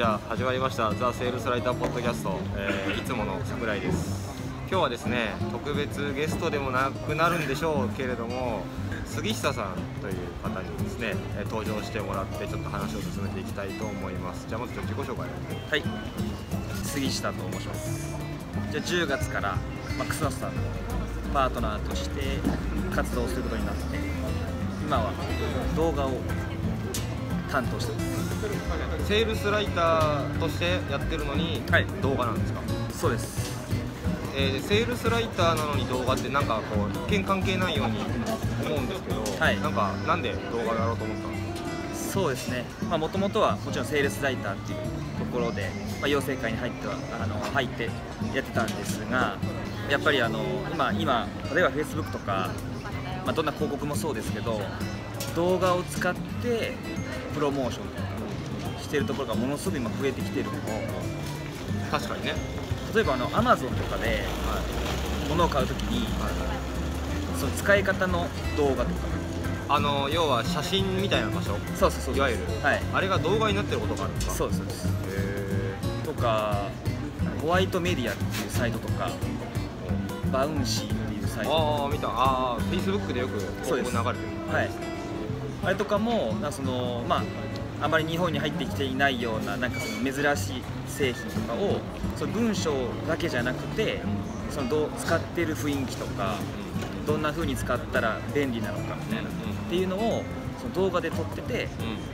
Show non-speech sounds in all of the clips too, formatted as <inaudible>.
じゃあ始まりましたザ・セールスライターポッドキャスト、えーいつもの桜井です。今日はですね特別ゲストでもなくなるんでしょうけれども杉下さんという方にですね登場してもらってちょっと話を進めていきたいと思います。じゃあまず自己紹介はい。杉下と申します。じゃあ10月から、まあ、クスノスさんのパートナーとして活動することになって今は動画を担当してます。セールスライターとしてやってるのにはい。動画なんですか、そうです。えーセールスライターなのに動画ってなんかこう一見関係ないように思うんですけど、はい。なんかなんで動画をやろうと思ったんですかそうですね。もともとはもちろんセールスライターっていうところで、まあ、養成会に入ってはあの入ってやってたんですがやっぱりあの今今例えば Facebook とか、まあ、どんな広告もそうですけど動画を使ってプロモーションしてるところがものすごく今増えてきてるの。確かにね。例えばあの Amazon とかで物を買うときにその使い方の動画とか。あの要は写真みたいな場所？そうそうそういわゆる。はい。あれが動画になってることがあるんですか？そうですそうですへとかホワイトメディアっていうサイトとか。バウンシーっていうサイートああ見た。ああ Facebook でよくそうです広告流れてる。はいあれとかもなそのまああまり日本に入ってきていないようななんかその珍しい製品とかをその文章だけじゃなくてそのどう使ってる雰囲気とかどんな風に使ったら便利なのかみたいなっていうのをその動画で撮ってて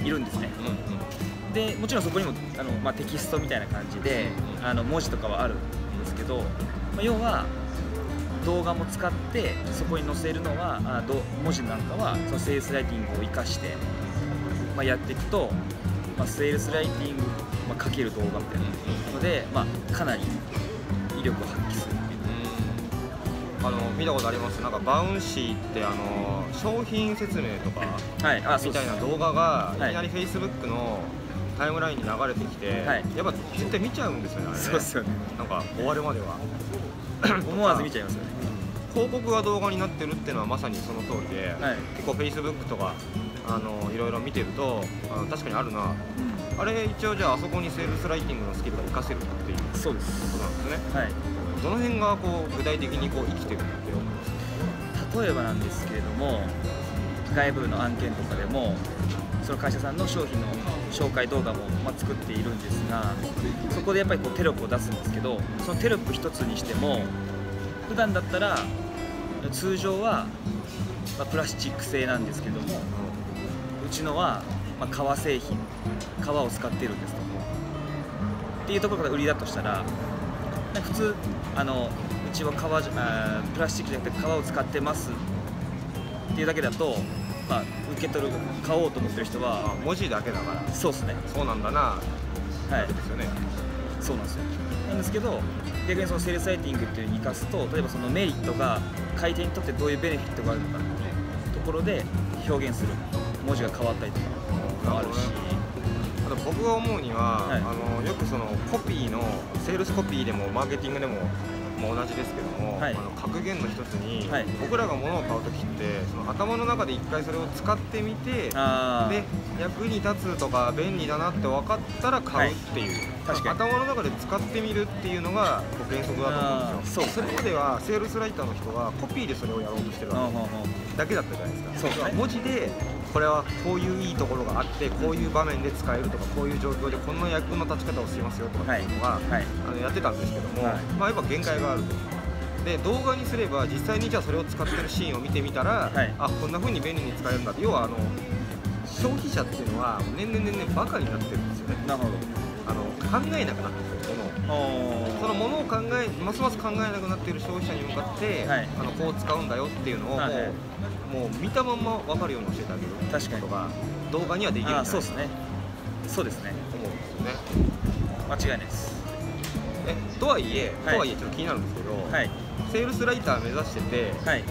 いるんですね。でもちろんそこにもあの、まあ、テキストみたいな感じであの文字とかはあるんですけど、まあ、要は動画も使ってそこに載せるのはあど文字なんかはそのセールスライティングを生かして、まあ、やっていくと、まあ、セールスライティング、まあ、かける動画みたいな。ので、まあ、かなり威力を発揮するあの見たことあります？なんかバウンシーってあの商品説明とかはい。あみたいな動画がい。きなり Facebook のタイムラインに流れてきて、はい。やっぱ絶対見ちゃうんですよねあれね。そうですよね。なんか終わるまでは <clears throat> 思わず見ちゃいますよね。広告が動画になってるっていうのはまさにその通りで、はい、結構 Facebook とかあのいろいろ見てるとあの確かにあるな。あれ一応じゃああそこにセールスライティングのスキルが活かせるっていうこそうです。となんですね。はい。どの辺がこう具体的にこう生きてるって思います？例えばなんですけれども外部の案件とかでもその会社さんの商品の紹介動画も、まあ、作っているんですがそこでやっぱりこうテロップを出すんですけどそのテロップ一つにしても普段だったら通常は、まあプラスチック製なんですけどもうちのは、まあ、革製品革を使ってるんですとっていうところが売りだとしたら普通あのうちは革じゃあプラスチックじゃなくて革を使ってますっていうだけだと、受け取る買おうと思ってる人あは文字だけだから。そうですね。そうなんだな。はい。ですよね。そうなんですよ。なんですけど逆にそのセールスライティングっていうのに生かすと例えばそのメリットが買い手にとってどういうベネフィットがあるのかっていうところで表現する。文字が変わったりとかもあるし。あと僕が思うには、はい。あのコピーのセールスコピーでもマーケティングでも同じですけども、はい。あの格言の一つに、はい。僕らが物を買う時ってその頭の中で一回それを使ってみてあで役に立つとか便利だなって分かったら買うっていう、確かに。頭の中で使ってみるっていうのが僕原則だと思うんですよ。そう。れまではセールスライターの人はコピーでそれをやろうとしてるわあけだけだったじゃないですか。文字でこれはこういういいところがあってこういう場面で使えるとかこういう状況でこんな役の立ち方をしますよとかっていうのが、はいあのやってたんですけども、はい。まあやっぱ限界があると。で動画にすれば実際にじゃあそれを使ってるシーンを見てみたら、はい。あこんな風に便利に使えるんだって。要はあの消費者っていうのは年々年々バカになってるんですよね。なるほあの考えなくなってるものそのものを考えますます考えなくなっている消費者に向かって、はい。あのこう使うんだよっていうのをもう,、もう見たまんま分かるように教えてあげる確かに。ことが動画にはできるんじそうですね。そうですね。思うんですよね。間違いないです。えとはいえ、はい。とはいえちょっと気になるんですけど、はい。セールスライター目指しててはい。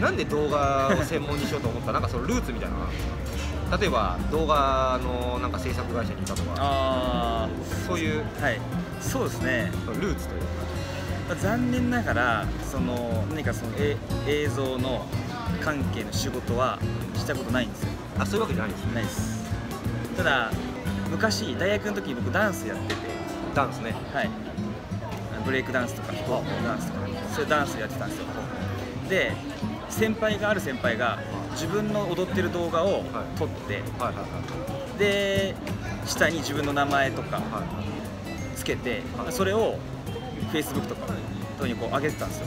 なんで動画を専門にしようと思った？なんかそのルーツみたいなのがあるんですか例えば動画のなんか制作会社にいたとかあそういうあはい。そうですね。ルーツというか。まあ残念ながらその何かそのえ映像の関係の仕事はしたことないんですよ。あそういうわけじゃないんですね。ないです。ただ昔大学の時に僕ダンスやってて。ダンスね。はい。ブレイクダンスとかヒップホップダンスとかそういうダンスやってたんですよ。で先輩がある先輩が自分の踊ってる動画を撮って、で下に自分の名前とかはい。つけてはいそれを Facebook とかとにこう上げてたんですよ。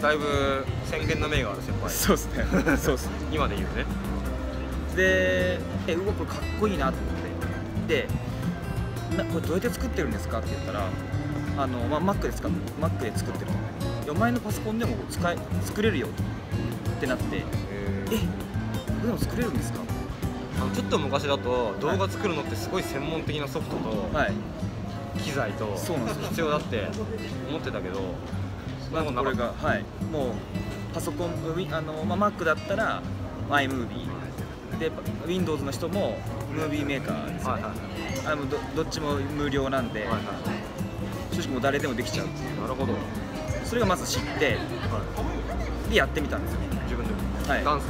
だいぶ宣言の銘がある先輩。そうですね。<laughs> そうですね。今で言うね。でえうわこれかっこいいなと思って。でなこれどうやって作ってるんですかって言ったらあの、まあ、Mac で使っ Mac で作ってるいやお前のパソコンでも使え作れるよってなって。ええでも作れるんですか？あのちょっと昔だと動画作るのってすごい専門的なソフトとはい。機材と必要だって思ってたけどなんかこれがはい。もうパソコンウィあの、まあ、Mac だったら iMovie で Windows の人もムービーメーカーですよね、はいはいあのどどっちも無料なんで、はいは正直もう誰でもできちゃういなるほど、はそれがまず知ってでやってみたんですよはい。ダンス。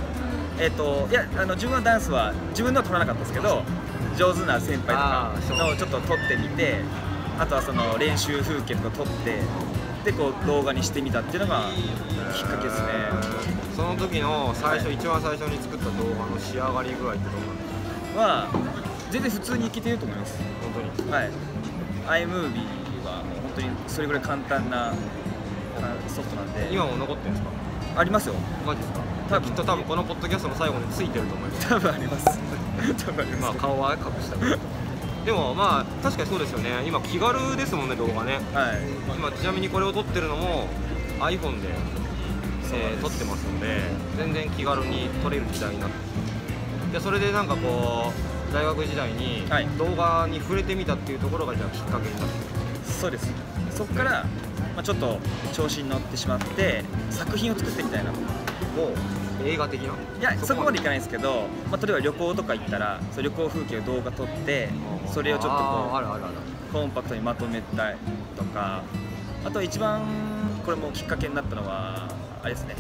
えっ、といやあの自分はダンスは自分では撮らなかったですけど上手な先輩とかのをちょっと撮ってみてあとはその練習風景とか撮ってでこう動画にしてみたっていうのがきっかけですね。えーその時の最初、一番最初に作った動画の仕上がり具合ってどうなんですか？は全然普通にいけてると思います。本当に。はい。iMovie はもう本当にそれぐらい簡単なあソフトなんで。今も残ってるんですか？ありますよ。マジですか？多分きっと多分このポッドキャストの最後についてると思います。多分あります。<laughs> 多分あります。まあ顔は隠したけどでもまあ確かにそうですよね。今気軽ですもんね動画ね。はい。今ちなみにこれを撮ってるのも iPhone で、えー撮ってますので全然気軽に撮れる時代になって。でそれでなんかこう大学時代にはい。動画に触れてみたっていうところがじゃあきっかけになってそうです。そこから、まあ、ちょっと調子に乗ってしまって作品を作ってみたいな。もう映画的な？いやそこまで？いかないんですけど、まあ、例えば旅行とか行ったらそう旅行風景を動画撮ってそれをちょっとこうコンパクトにまとめたりとかあと一番これもきっかけになったのはあれですね。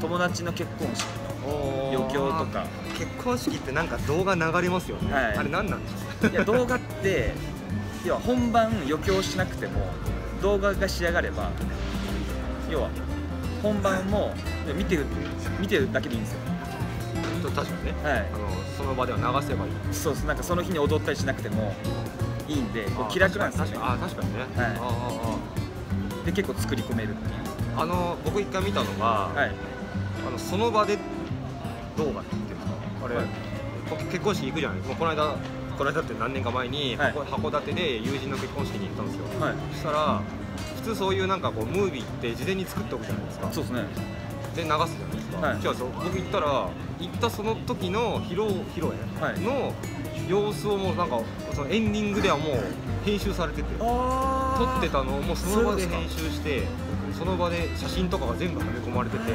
友達の結婚式おー。余興とか。結婚式ってなんか動画流れますよね、はい。あれ何なんですか？いや動画って要は本番余興しなくても動画が仕上がれば要は本番も見てる見てるだけでいいんですよ。確かにね。はい。あのその場では流せばいい。そうです。なんかその日に踊ったりしなくてもいいんでこう気楽なんですよね。あ確かにね、はい。ああで結構作り込めるっていう。あの僕一回見たのが、はい。あのその場で動画って言ってるんですか。あれ、はい。こ結婚式行くじゃないですか。この間この間って何年か前に、はい。函館で友人の結婚式に行ったんですよ、はい。そしたら普通そういうなんかこうムービーって事前に作っておくじゃないですか。そうですね。で流すじゃないですか、はい。じゃあ僕行ったら行ったその時の披露宴の様子をもうなんかそのエンディングではもう編集されてて撮あってたのをもうその場で編集してその場で写真とかが全部はめ込まれてて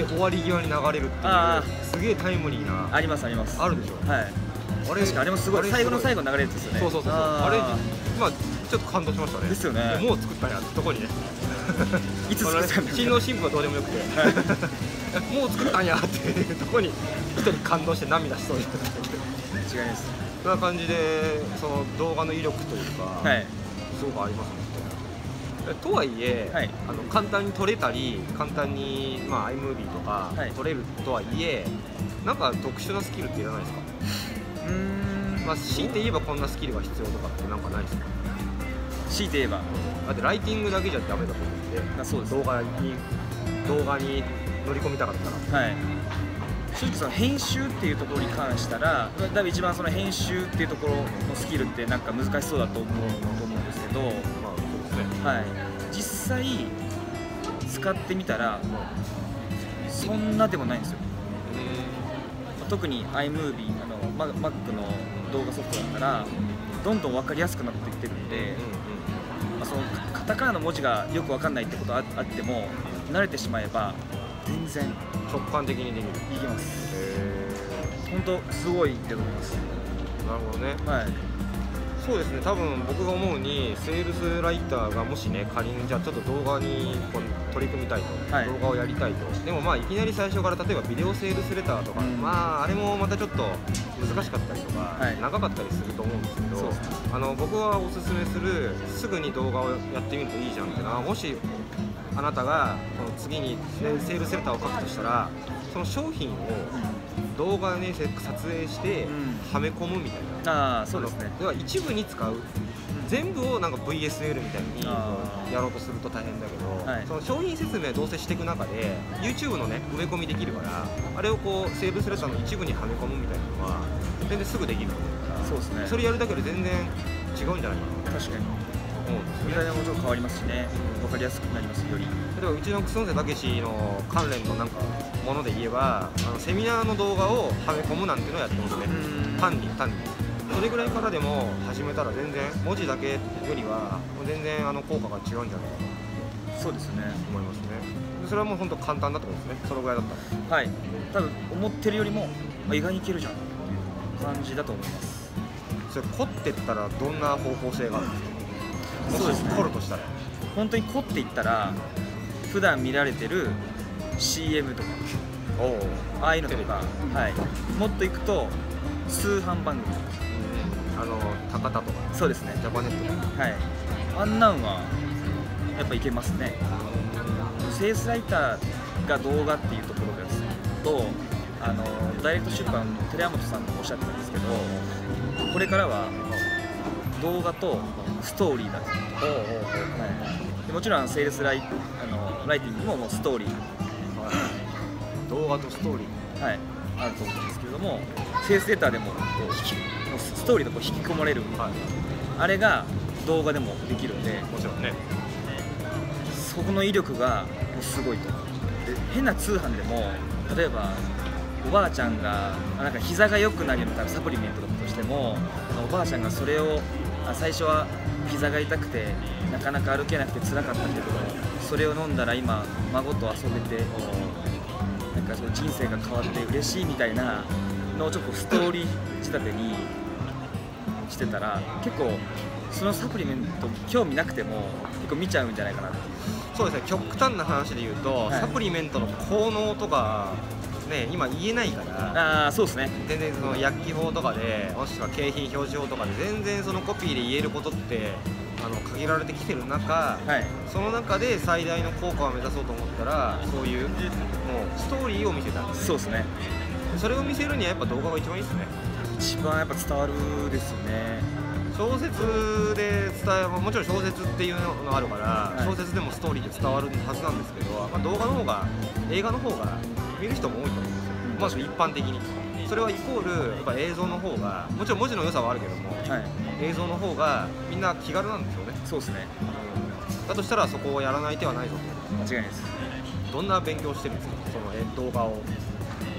で終わり際に流れるってあいうすげえタイムリーなありますあります。あるでしょ。はいあれ確かあれもすごい最後の最後に流れですよね。そうそうそうそう。あれまあちょっと感動しましたね。ですよね。もう作ったんやって <laughs> とこに。ねいつ作ったんだ新郎新婦はどうでもよくて。<laughs> もう作ったんやっていうとこに一人感動して涙しそうになった違います。そんな感じでその動画の威力というか、はい。すごくありますね。えとはいえ、はい。あの簡単に撮れたり簡単に、まあ、iMovie とかはい。撮れるとはいえ、なんか特殊なスキルっていらないですか、まあ、強いて言えばこんなスキルが必要とかってなんかないですか？強いて言えば。だってライティングだけじゃダメだと思うんであそうです。動画に動画に乗り込みたかったら。はい。正直その編集っていうところに関したらだいぶ一番その編集っていうところのスキルってなんか難しそうだと思うと思うんですけど、まあそうですね。はい、実際使ってみたらそんなでもないんですよ。特に iMovie あのマ Mac の動画ソフトだったらどんどん分かりやすくなっていってるんで、まあ、そのカタカナの文字がよく分かんないってことああっても慣れてしまえば全然直感的にできる。いきます。へ本当すごいって思います。えなるほどね。はいそうですね。多分僕が思うにセールスライターがもしね仮にじゃあちょっと動画にこう取り組みたいと、はい。動画をやりたいと。でもまあいきなり最初から例えばビデオセールスレターとか、うん。まああれもまたちょっと難しかったりとか、はい。長かったりすると思うんですけどそうですね。あの僕はおすすめするすぐに動画をやってみるといいじゃんっていうのはもしあなたがこの次にセールスレターを書くとしたらその商品を動画で撮影してうん。はめ込むみたいな。ああそうですね。要は一部に使う。全部をなんか VSL みたいにやろうとすると大変だけど、はい。その商品説明をどうせしていく中で YouTube のね埋め込みできるからあれをこうセールスレターの一部にはめ込むみたいなのは全然すぐできる。のでそうですね。それやるだけで全然違うんじゃないかな。確かに。見ね。た目もちょっと変わりますしね。分かりやすくなりますより。例えばうちの楠瀬武の関連のなんかもので言えばあのセミナーの動画をはめ込むなんていうのをやってますね。うん。単に単にそれぐらいからでも始めたら全然文字だけよりは全然あの効果が違うんじゃないかな。そうですね。と思いますね。でそれはもう本当簡単だと思うんですね。そのぐらいだったら。はい。多分思ってるよりもあ意外にいけるじゃんっていう感じだと思います。それ凝ってったらどんな方向性があるんですか？そうですね。凝るとしたら。本当に凝っていったら普段見られてる CM とかああいうのとか、はい、もっといくと通販番組あの高田とか。そうですね。ジャパネットとか。はい。あんなんはやっぱいけますね。セールスライターが動画っていうところですとあのダイレクト出版の寺本さんもおっしゃってたんですけどこれからは動画とストーリーだと、はい、でもちろんセールスライあのライティングももうストーリー、動画とストーリー。はい、あると思うんですけれどもセールスレターでもこうストーリーとこう引き込まれる。はい。あれが動画でもできるんで。もちろんね。そこの威力がもうすごいと。で変な通販でも例えばおばあちゃんがあなんか膝が良くなるようなサプリメントだとしてもおばあちゃんがそれをあ最初は膝が痛くてなかなか歩けなくて辛かったけどそれを飲んだら今孫と遊べてなんかその人生が変わって嬉しいみたいなのをちょっとストーリー仕立てにしてたら結構そのサプリメント興味なくても結構見ちゃうんじゃないかなっていうそうですね極端な話で言うと、はい。サプリメントの効能とかね今言えないからああそうですね。全然その薬機法とかでもしくは景品表示法とかで全然そのコピーで言えることってあの限られてきてる中、はい。その中で最大の効果を目指そうと思ったらそういうもうストーリーを見せた。そうですね。それを見せるにはやっぱ動画が一番いいですね一番やっぱ伝わるですよね。小説で伝えもちろん小説っていうのがあるから、い。小説でもストーリーで伝わるはずなんですけど、まあ、動画の方が映画の方が見る人も多いと思うんですよ、うん。まず一般的に。それはイコールやっぱ映像の方がもちろん文字の良さはあるけどもはい。映像の方がみんな気軽なんですよね。そうですね。だとしたらそこをやらない手はないぞ間違いないです。とどんな勉強してるんですか？そのえ動画を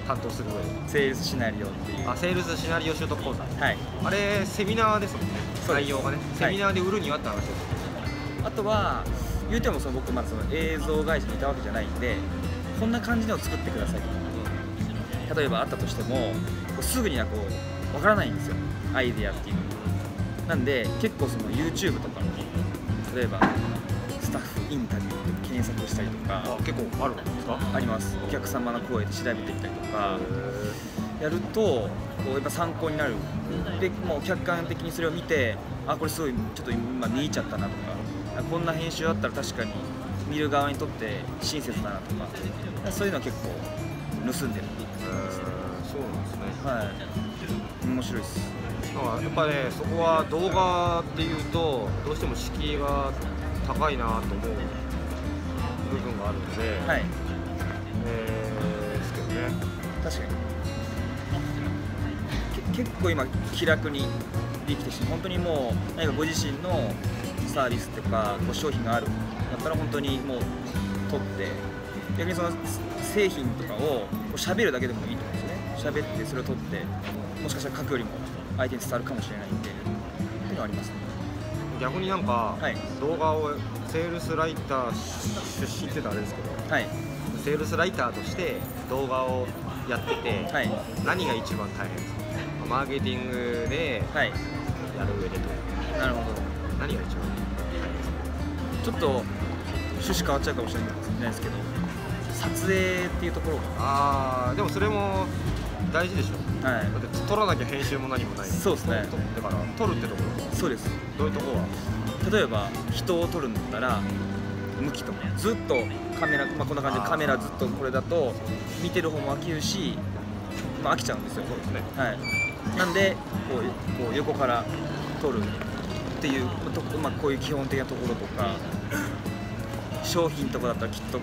担当する上で。セールスシナリオっていう。あセールスシナリオ習得講座。はい。あれセミナーですもんね。そうです。内容がね。セミナーで売るにはって話ですよ、あとは言うてもその僕まだその映像会社にいたわけじゃないんでこんな感じのを作ってくださいと。例えばあったとしてもこうすぐにはこうわからないんですよ。アイデアっていうのが。なんで結構その YouTube とか例えばスタッフインタビューで検索したりとかあ結構あるんですか？あります。お客様の声で調べてみたりとかやるとこうやっぱ参考になる。でもう客観的にそれを見てあこれすごいちょっと今見入っちゃったなとかあこんな編集あったら確かに見る側にとって親切だなとかそういうのは結構盗んでる。そうなんですね。はい。面白いです。やっぱねそこは動画っていうとどうしても敷居が高いなと思う部分があるので、はい。えーですけどね。確かに。け結構今気楽にできてし本当にもう何かご自身のサービスとかこう商品があるだったら本当にもう取って逆にその製品とかをこう喋るだけでもいいと思うんですよね。喋ってそれを取ってもしかしたら書くよりも相手に伝わるかもしれないんでっていうのはありますね逆になんか、はい、動画をセールスライター出身って言ったらあれですけど、はい、セールスライターとして動画をやってて、はい、何が一番大変ですか？マーケティングでやる上でと、なるほど。何が一番大変ですか？ちょっと趣旨変わっちゃうかもしれないですけど撮影っていうところが。ああでもそれも大事でしょ。がはい。だって撮らなきゃ編集も何もない。そうですね。とだから撮るってところ。そうです。どういうところは？例えば人を撮るんだったら向きとかずっとカメラ、まあ、こんな感じでカメラずっとこれだと見てる方も飽きるし、まあ、飽きちゃうんですよ。そうですね。はい。なんでこうこう横から撮るっていう、まあ、こういう基本的なところとか商品とかだったらきっと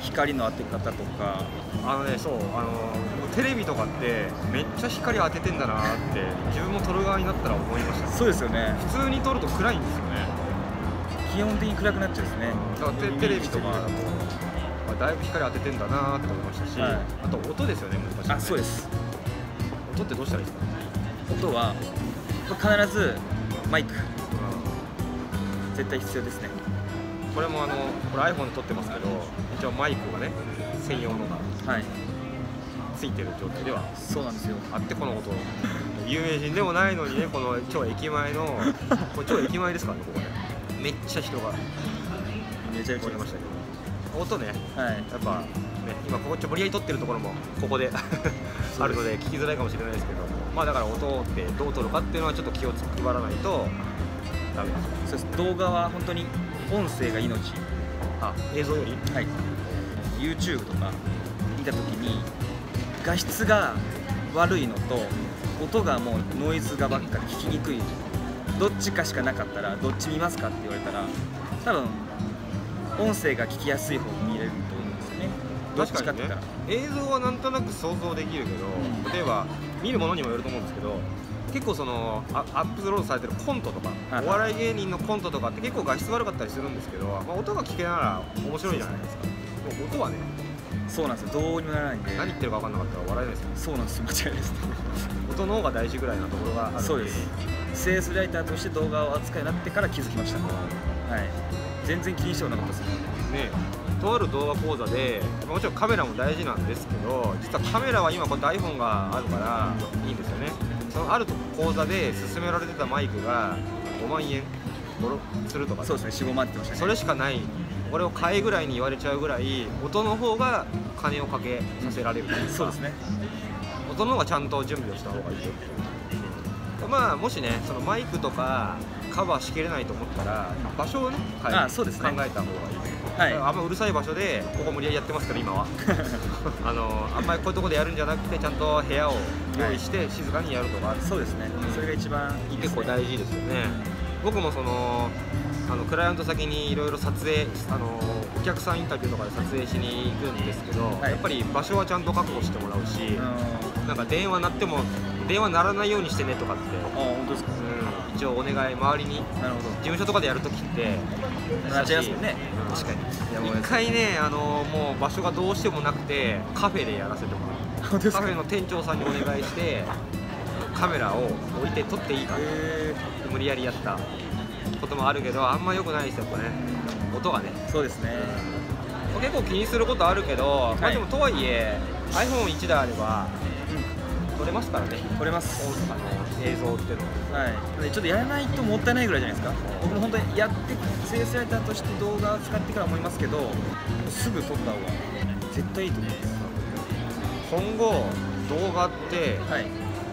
光の当て方とか。あのねそうあのテレビとかってめっちゃ光当ててんだなって自分も撮る側になったら思いましたそうですよね。普通に撮ると暗いんですよね。基本的に暗くなっちゃうんですね。だからテテレビとかだと、まあ、だいぶ光当ててんだなって思いましたし、はい。あと音ですよね難しい、ね、あそうです。音ってどうしたらいいですか、音は必ずマイク絶対必要ですねこれもあのこれ iPhone で撮ってますけど一応マイクがね専用のがはい。ついてる状態ではそうなんですよ。あってこの音。有名人でもないのにねこの超駅前の <laughs> これ超駅前ですからねここね。めっちゃ人がめちゃめちゃましたけど音ねはい。やっぱね今ここちょ無理やり撮ってるところもここで <laughs> あるので聞きづらいかもしれないですけど。まあだから音ってどう撮るかっていうのはちょっと気を配らないとダメです。そうです。動画は本当に音声が命。あ映像よりはい。YouTube とか見た時に画質が悪いのと音がもうノイズがばっかり聞きにくい。どっちかしかなかったらどっち見ますかって言われたら多分音声が聞きやすい方を見れると思うんですよね。どっちかって言ったら、映像はなんとなく想像できるけど、ん。例えば見るものにもよると思うんですけど結構そのあアップロードされてるコントとか、はいお笑い芸人のコントとかって結構画質悪かったりするんですけど、まあ、音が聞けなら面白いじゃないですか。でも音はねそうなんですよ。どうにもならないんで。何言ってるか分かんなかったら笑えないですよ。そうなんですよ。間違いです。音の方が大事ぐらいなところがあるんで。そうです。セールスライターとして動画を扱いになってから気づきました。はい。全然気にしてはなかったですね。ねとある動画講座でもちろんカメラも大事なんですけど実はカメラは今こう iPhone があるからいいんですよねそのある講座で勧められてたマイクが5万円5するとかそうですね。45万って言ってましたね。それしかない。これを買えぐらいに言われちゃうぐらい音の方が金をかけさせられるといか。そうですね。音の方がちゃんと準備をした方がいいよまあもしねそのマイクとかカバーしきれないと思ったら場所をね変えあそうですね。考えた方がいいはい。あんまうるさい場所でここ無理やりやってますから今は。<laughs> あのあんまりこういうとこでやるんじゃなくてちゃんと部屋を用意して静かにやるとか、そうですね。それが一番いいね。結構大事ですよね。僕もそのあのクライアント先にいろいろ撮影あのお客さんインタビューとかで撮影しに行くんですけど、はい。やっぱり場所はちゃんと確保してもらうし、うん。なんか電話鳴っても電話鳴らないようにしてねとかって、あ本当ですか？うん、一応お願い周りになるほど。事務所とかでやるときってなっちゃいますもんねうん。確かに一回ねあのもう場所がどうしてもなくてカフェでやらせてもらう。カフェの店長さんにお願いしてカメラを置いて撮っていいかへ無理やりやった。こともあるけどあんま良くないですよやっぱね音がね。ーそうですね。結構気にすることあるけど、まあはい。でもとはいえ iPhone1 台あれば撮れますからね。撮れます。音あの映像っていうのは。はい、ちょっとやらないともったいないぐらいじゃないですか。僕も本当にやってセールスライターとして動画を使ってから思いますけどすぐ撮った方が絶対いいと思います。今後動画ってはい。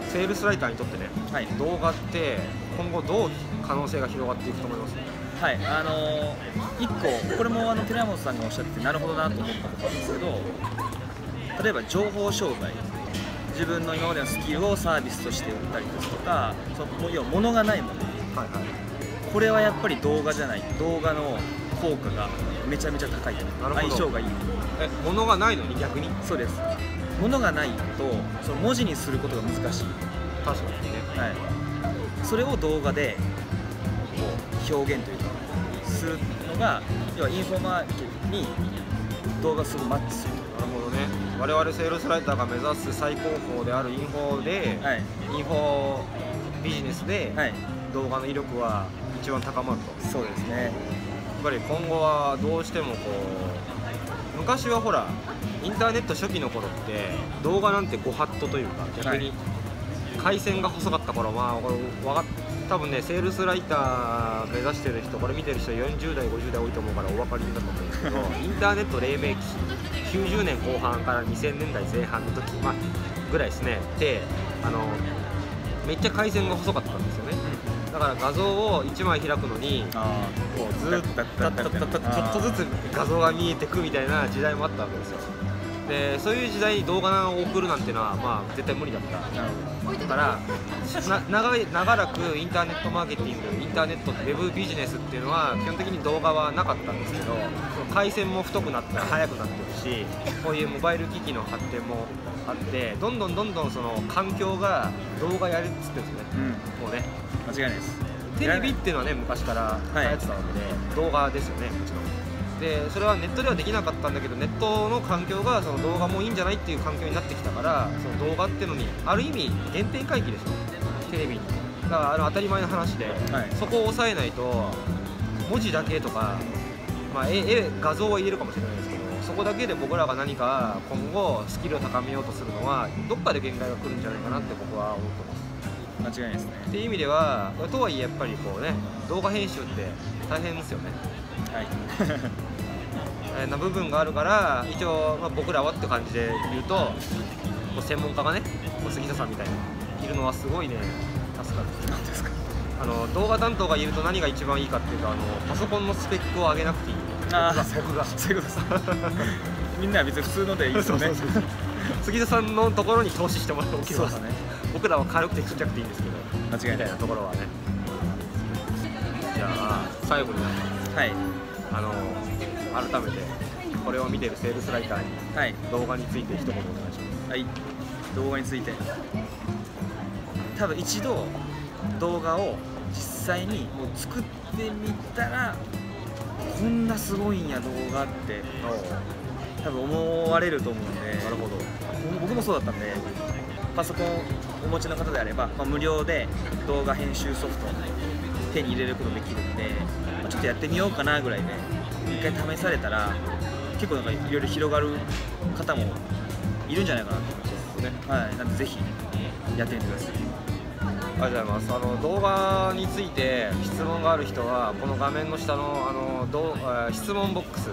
セールスライターにとってねはい。動画って今後どう可能性が広がっていくと思います？はい。あのー、1個これもあの寺本さんがおっしゃっててなるほどなと思ったことなんですけど例えば情報商材自分の今までのスキルをサービスとして売ったりですとかその要は物がないもの。はいはい。これはやっぱり動画じゃない。動画の効果がめちゃめちゃ高い相性がいい。え物がないのに？逆に？そうです。物がないとその文字にすることが難しい、確かにね。はい、それを動画でこう表現というかするのが要はインフォマーケットに動画すごいマッチする我々セールスライターが目指す最高峰であるインフォで、はい。インフォビジネスではい。動画の威力は一番高まると。そうですね。やっぱり今後はどうしてもこう昔はほらインターネット初期の頃って動画なんてご法度というか逆に回線が細かった頃まあこれわか多分ねセールスライター目指してる人これ見てる人40代50代多いと思うからお分かりだと思うんですけど <laughs> インターネット黎明期90年後半から2000年代前半の時、まあ、ぐらいですね。であのめっちゃ回線が細かったんですよね。だから画像を1枚開くのにあこうずっとちょっとずつ画像が見えてくみたいな時代もあったわけですよでそういう時代に動画を送るなんてのはまあ絶対無理だった。だからな長い長らくインターネットマーケティングインターネットウェブビジネスっていうのは基本的に動画はなかったんですけど回線も太くなったら速くなってるしこういうモバイル機器の発展もあってどんどんどんどんその環境が動画やるっつってるんですよね。どうん。もうね。間違いないです。テレビっていうのはね昔から流行ってたわけで、動画ですよねもちろんでそれはネットではできなかったんだけどネットの環境がその動画もいいんじゃないっていう環境になってきたからその動画っていうのにある意味原点回帰でしょテレビに。だからあの当たり前の話で、はい。そこを抑えないと文字だけとか、まあ、絵絵画像は入れるかもしれないですけどそこだけで僕らが何か今後スキルを高めようとするのはどっかで限界が来るんじゃないかなって僕は思ってます。間違いないですね。っていう意味ではとはいえやっぱりこうね動画編集って大変ですよね。はい。え <laughs> ーな部分があるから一応、まあ、僕らはって感じで言うとこう専門家がね杉下さんみたいにいるのはすごいね助かる何ですか。あの動画担当がいると何が一番いいかっていうとあのパソコンのスペックを上げなくていい。あー。僕が。そういうことです。みんなは別に普通のでいいですよね。<laughs> 杉田さんのところに投資してもらうけばそうですね。僕らは軽くてちっちゃくていいんですけど。間違いない。いなところはね。じゃあ最後に。はい。あの改めてこれを見てるセールスライターにはい。動画について。一言お願いしますはい動画について多分一度動画を実際にもう作ってみたらこんなすごいんや動画って多分思われると思うんで。なるほど。僕もそうだったんでパソコンお持ちの方であれば、まあ、無料で動画編集ソフト手に入れることできるんで、まあちょっとやってみようかなぐらいで一回試されたら結構なんかいろいろ広がる方もいるんじゃないかなと。思そうですね。はい、なんでぜひやってみてください。ありがとうございます。あの動画について質問がある人はこの画面の下のあのどうえー質問ボックス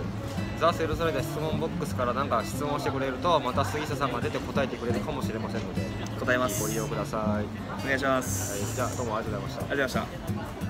ザ・セールスライダー質問ボックスから何か質問してくれるとまた杉下さんが出て答えてくれるかもしれませんので答えます。ご利用ください、はい、お願いします、じゃあどうもありがとうございました。ありがとうございました